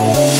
Oh,